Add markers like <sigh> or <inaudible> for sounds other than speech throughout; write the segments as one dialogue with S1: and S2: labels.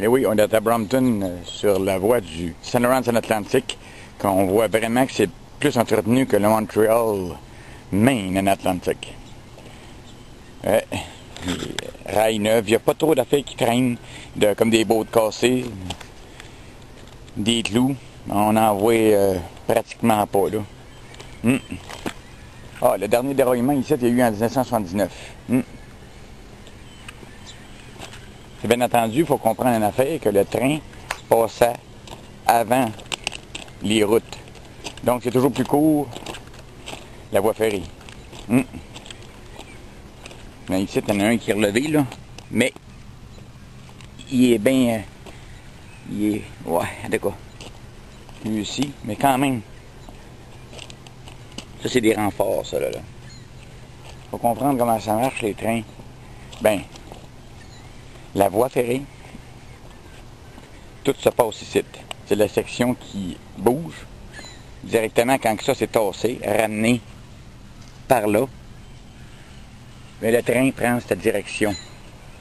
S1: Et oui, on est à Brompton, euh, sur la voie du St. Laurent en Atlantique, qu'on voit vraiment que c'est plus entretenu que le Montreal, Maine en Atlantique. Ouais. Rail neuf, il n'y a pas trop d'affaires qui traînent, comme des bottes cassées, des clous. On en voit euh, pratiquement pas, là. Hmm. Ah, le dernier dérouillement ici, il y a eu en 1979. Hmm. Bien entendu, il faut comprendre une affaire que le train passait avant les routes. Donc, c'est toujours plus court la voie ferrée. Là, ici, il y en a un qui est relevé, là. Mais, il est bien... euh, il est... Ouais, d'accord. Lui aussi, mais quand même. Ça, c'est des renforts, ça, là. là. Faut comprendre comment ça marche, les trains. Ben, la voie ferrée, tout se passe ici. C'est la section qui bouge. Directement, quand ça s'est tassé, ramené par là, mais le train prend cette direction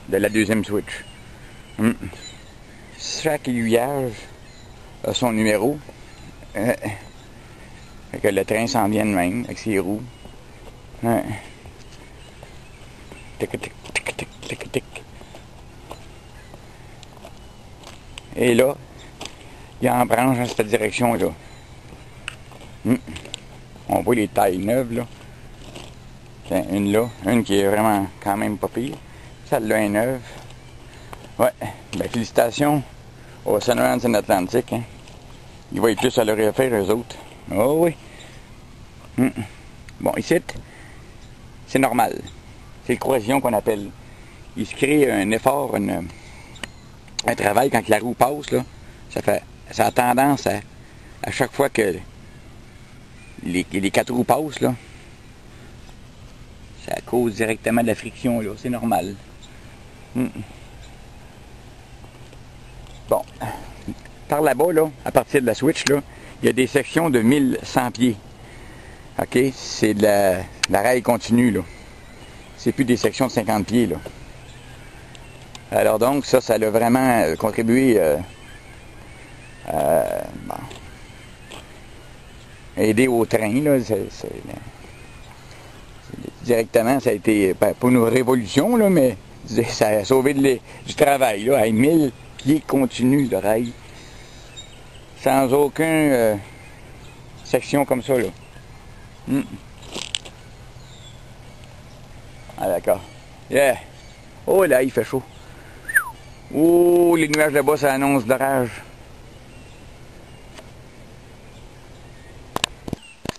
S1: de la deuxième switch. Hmm. Chaque aiguillage a son numéro. Euh, que le train s'en vient de même avec ses roues. Ouais. Tic, tic, tic, tic, tic, tic. Et là, il en branche dans cette direction-là. Hmm. On voit les tailles neuves, là. Une là, une qui est vraiment quand même pas pire. Celle-là est neuve. Ouais, ben félicitations au. Laurent en Atlantique. Hein. Ils voient plus à leur affaire, eux autres. Oh oui. Hmm. Bon, ici, c'est normal. C'est le croisillon qu'on appelle. Il se crée un effort, une- un travail quand la roue passe, là. Ça fait ça a tendance à, à chaque fois que les, les quatre roues passent, là, ça cause directement de la friction. C'est normal. Hmm. Bon. Par là-bas, là, à partir de la switch, là, il y a des sections de 1100 pieds. OK? C'est de la, la rail continue, là. C'est plus des sections de 50 pieds, là. Alors donc, ça, ça a vraiment euh, contribué euh, euh, bon, aider au train, là. Directement, ça a été, ben, pas une révolution, là, mais <laughs> ça a sauvé du travail, là, à 1000 pieds continus de rail, sans aucune euh, section comme ça, là. Hmm. Ah, d'accord. Yeah. Oh, là, il fait chaud. Oh, les nuages là-bas, ça annonce d'orage.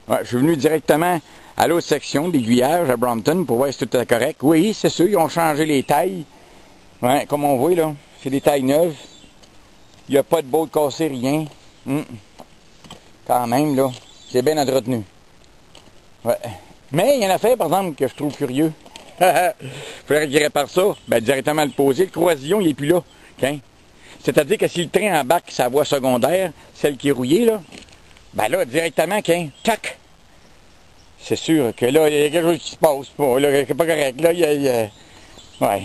S1: Ouais, je suis venu directement à l'autre section d'aiguillage à Brompton pour voir si tout est correct. Oui, c'est sûr, ils ont changé les tailles. Ouais, comme on voit là, c'est des tailles neuves. Il n'y a pas de bout cassé, rien. Hum. Quand même, là, c'est bien entretenu. Ouais. Mais il y en a fait, par exemple, que je trouve curieux. <laughs> Faudrait qu'il répare ça. Ben, directement le poser. Le croisillon, il est plus là. C'est-à-dire que si le train embarque sa voie secondaire, celle qui est rouillée, là, ben là, directement, tac. C'est sûr que là, il y a quelque chose qui se passe pas. Là, c'est pas correct. Là, il y a, Ouais.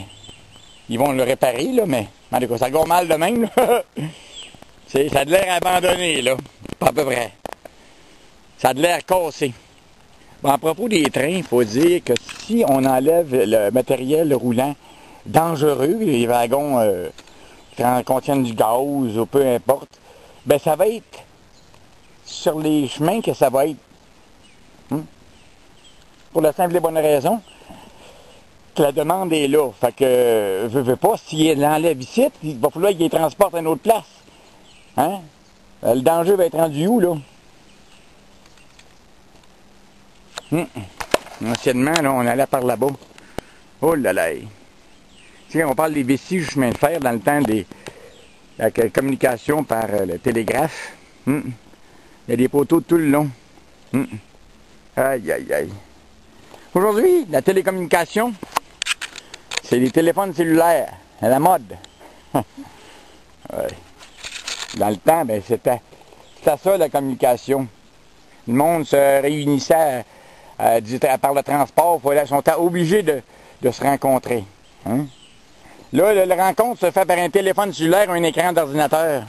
S1: Ils vont le réparer, là, mais. Ça go mal de même, <laughs> ça a de l'air abandonné, là. Pas à peu près. Ça a de l'air cassé. À propos des trains, il faut dire que si on enlève le matériel roulant dangereux, les wagons euh, qui en- contiennent du gaz ou peu importe, ben ça va être sur les chemins que ça va être. Hmm? Pour la simple et bonne raison que la demande est là. Fait que, je veux pas, s'il l'enlève ici, il va falloir qu'il les transporte à une autre place. Hein? Euh, Le danger va être rendu où, là? Hum. Anciennement, là, on allait par là-bas. Oh là là. Tu sais, on parle des vestiges du chemin de fer dans le temps des la co- communication par euh, le télégraphe. Hum. Il y a des poteaux tout le long. Hum. Aïe, aïe, aïe. Aujourd'hui, la télécommunication, c'est les téléphones cellulaires, à la mode. Dans le temps, ben, c'était ça la communication. Le monde se réunissait euh, par le transport, ils sont obligés de, de se rencontrer. hein. Là, la rencontre se fait par un téléphone cellulaire ou un écran d'ordinateur.